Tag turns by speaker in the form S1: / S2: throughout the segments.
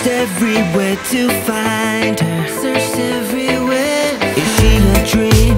S1: searched everywhere to find her. Searched everywhere. Is she a dream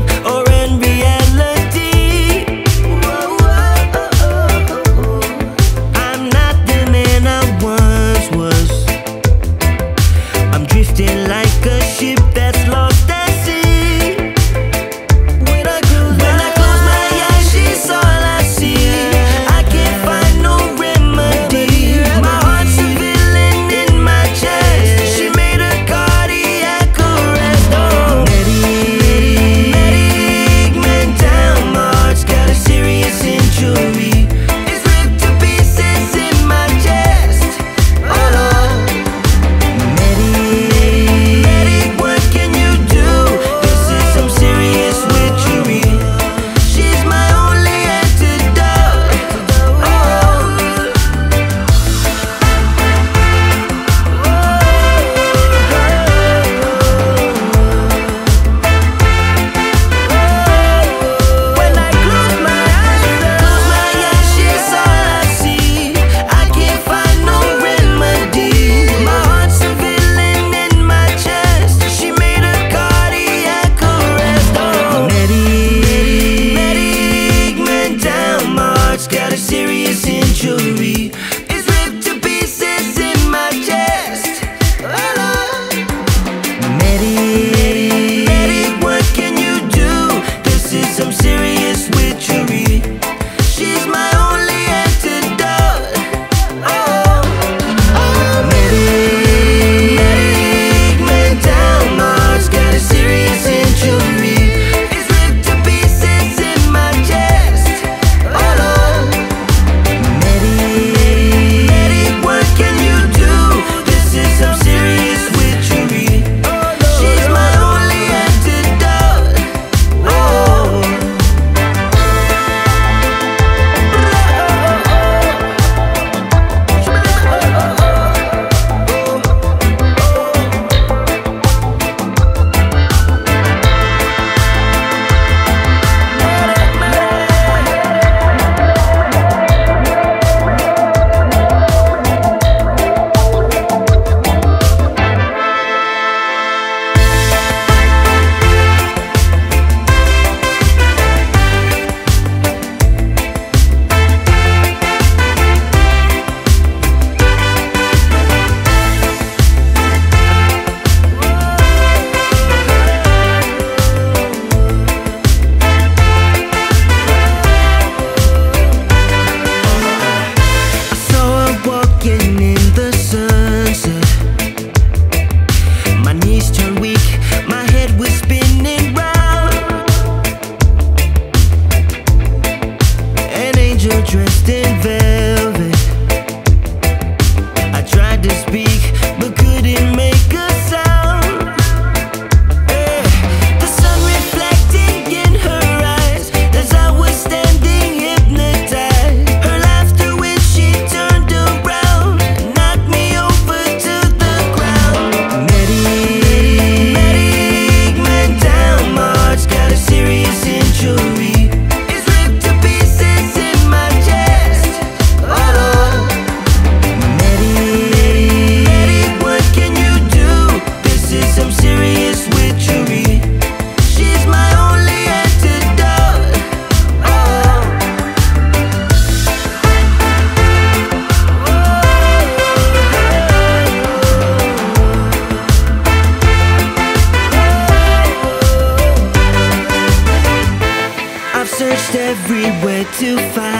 S1: to find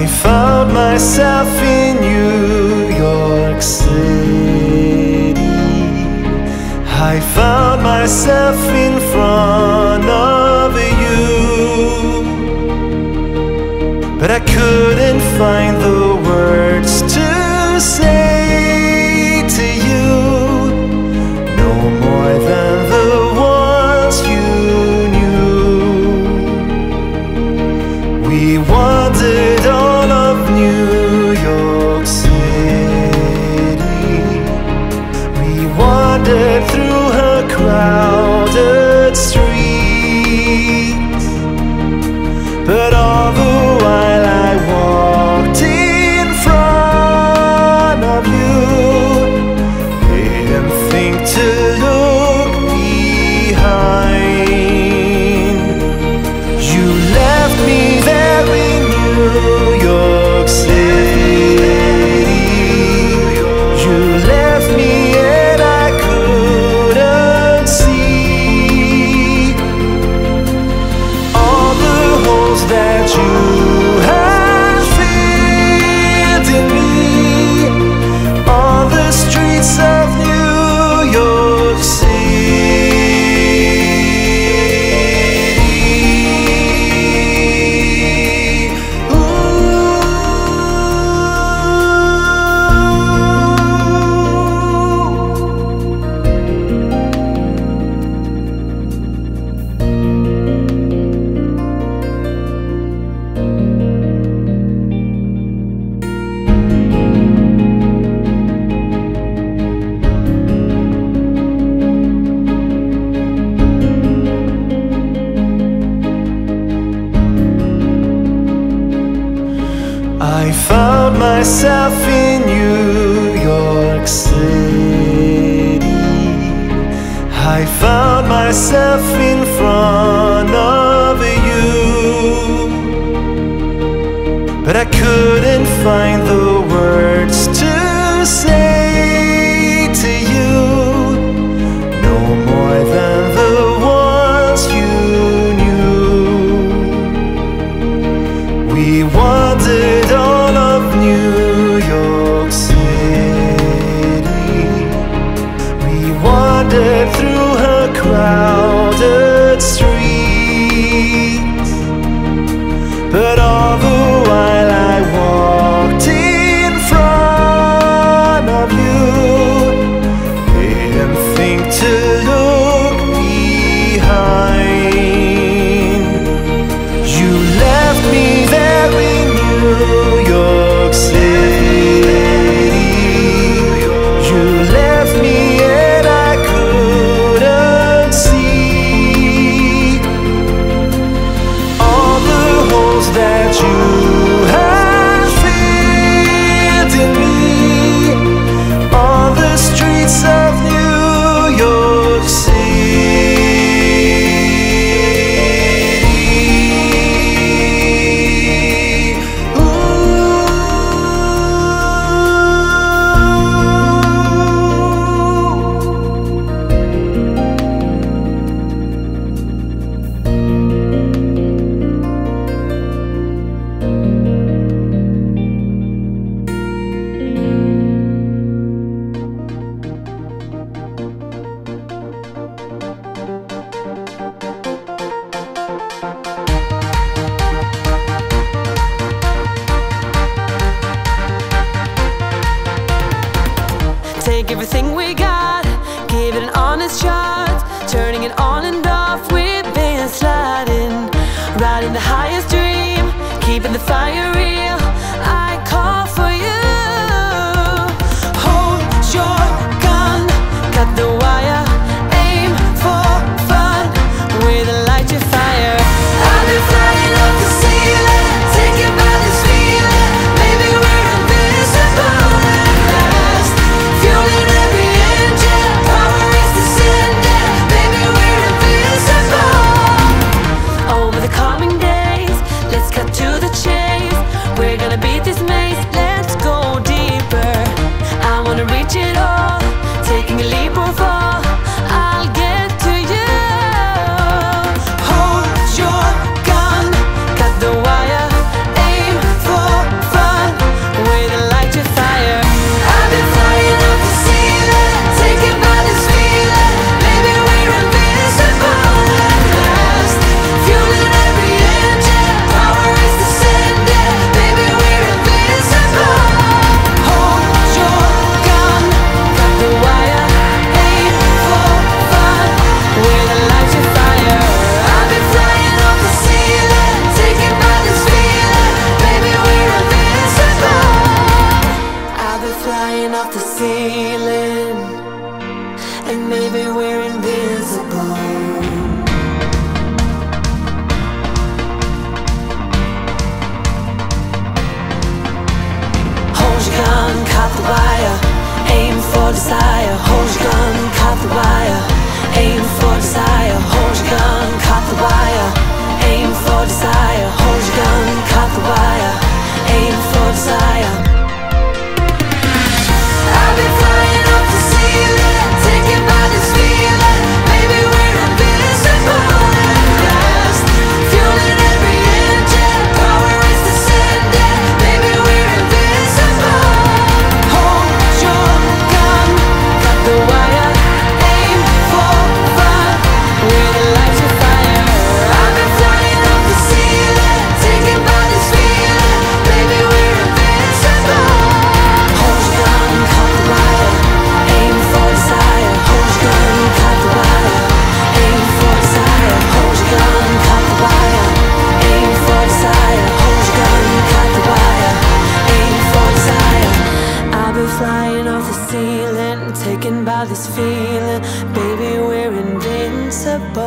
S1: I
S2: found myself in New York City. I found myself in front of you. But I couldn't find the words to say. but I couldn't
S3: find the words to say.
S4: Taken by this feeling. Baby, we're invincible.